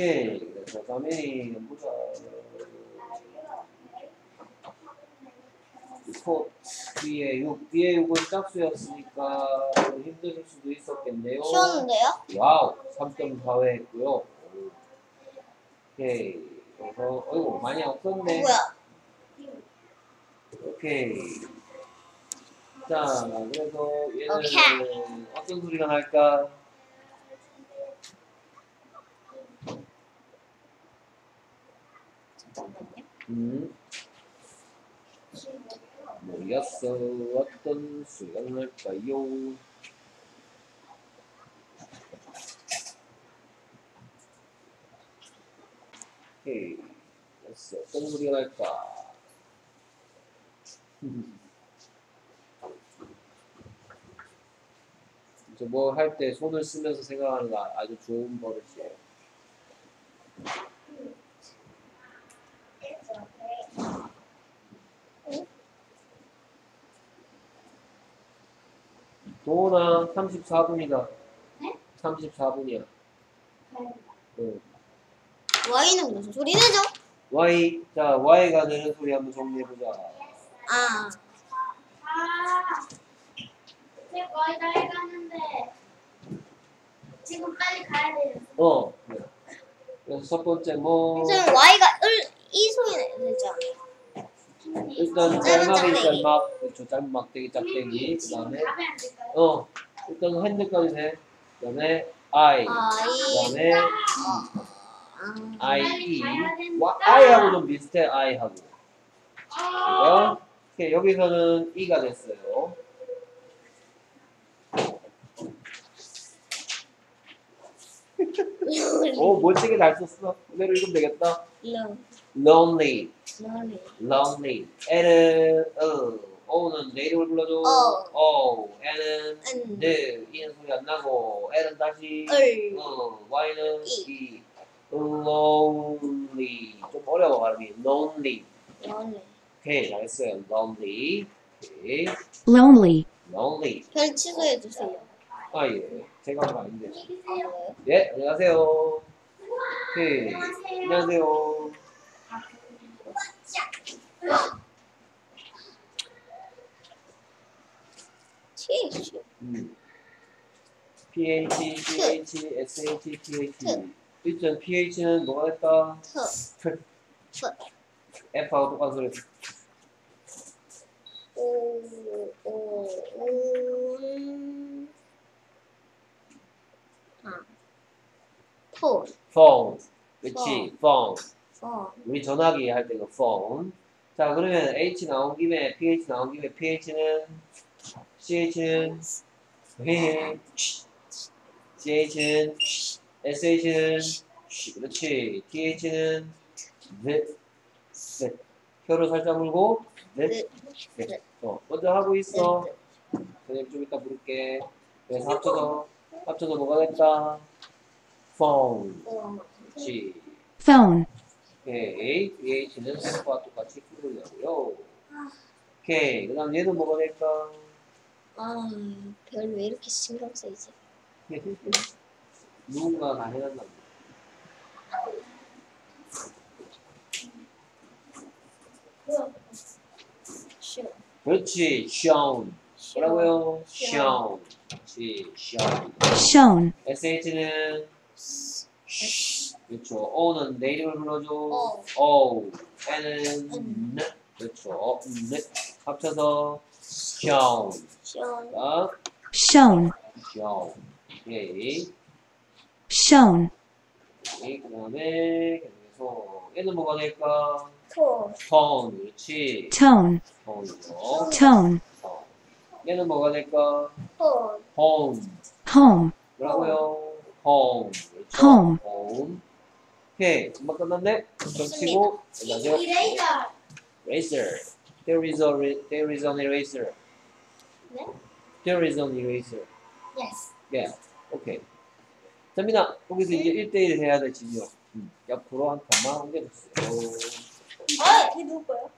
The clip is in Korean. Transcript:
오케이. 그래서 다음에 보자. 리포트 B에 6, B에 6은 짝수였으니까 좀 힘드실 수도 있었겠네요. 쉬웠는데요? 와우, 3.4회 했고요. 오케이. 그래서 어이구 많이 없었네. 뭐야? 오케이. 자, 그래서 얘는 오케이. 어떤 소리가 날까? 잠깐만요. 음, 모르겠어. 어떤 소리가 날까요? 오케이. 됐어. 어떤 소리가 날까? 뭐 할 때 손을 쓰면서 생각하는 거 아주 좋은 버릇이에요. 도원아 34분이다. 네? 34분이야. 응. Y는 무슨 소리 내죠? Y 자 Y가 내는 소리 한번 정리해 보자. 아, 아, 제 거의 다 해갔는데 지금 빨리 가야 돼요. 어. 네. 그래서 첫 번째 뭐 선생님 Y가 을, 이 소리 내죠? 일단 짤막이. 짤막 그렇죠 짤막 막대기 짝대기 그 다음에? 어 일단 핸드까지 돼. 그 다음에 I 그 I, 다음에 아, I 빨리 E. 와, I하고 좀 비슷해 I하고. 아, 그죠? 오케이, 여기서는 E가 됐어요. 오, 멋지게 잘 썼어. 그대로 읽으면 되겠다. Lonely, lonely. L은, 어, O는 내 이름을 불러줘. 어. O, N은 N, 네, E는 소리 안 나고, L은 다시, 을, 어, Y는 이. E. Lonely. 좀 어려워, 발음이. Lonely. lonely. 오케이, 잘했어요. Lonely. 오케이. lonely, Lonely. 별 취소해 주세요. 아, 예. 제가 한거 아닌데. 안녕히? 예, 안녕하세요. 오케이. 안녕하세요. 안녕하세요. 음. pH, pH, SH, pH. 일단 pH는 뭐가 됐다? 터, F하고 똑같은 소리. 오, 오, 오, 음. 아, 폰, phone. 그치. 폰, 우리 전화기 할 때는 phone. 자, 그러면 H 나온 김에, pH 나온 김에, pH는, CH는, 헤헤, CH는, SH는, 쉬, 그렇지. TH는, 네, 네. 혀를 살짝 물고, 네, 네. 네. 어, 먼저 하고 있어. 네. 선생님 좀 이따 부를게. 그래서 합쳐서, 합쳐서 뭐가 됐다? phone. 폰, 그렇지. phone, 오케이. pH는 F와 똑같이 부르려고요. 오케이. 그 다음 얘는 뭐가 될까? 아, 별 왜 이렇게 신경 쓰이지? 누군가 다 해놨나 보다. 쉬, 그렇지. shown. 쉬. 뭐라고요? shown. 그렇지. shown. shown, SH는 그렇죠. O는 내 이름을 불러줘. 어. O. N은 음. N. 그렇죠. N. 합쳐서 shown. 쉬어. 자, shown, shown. 오케이. shown, 오케이. 그 다음에 계속해서 얘는 뭐가 될까? 톤, tone. 그렇지. tone, tone이죠. tone, 어. 얘는 뭐가 될까? 톤, home. home, 뭐라고요? home. 그렇죠? home. home. 오케이. 금방 끝났네? 점 치고, 안녕하세요. eraser. There is a re- there is an eraser. 네? There is an eraser. Yes. Yeah. 오케이. 자민아, 거기서 이제 1대1 해야 돼, 진요. 음, 옆으로 한 칸만 옮겨주세요. 아, 이게 누구 거예요?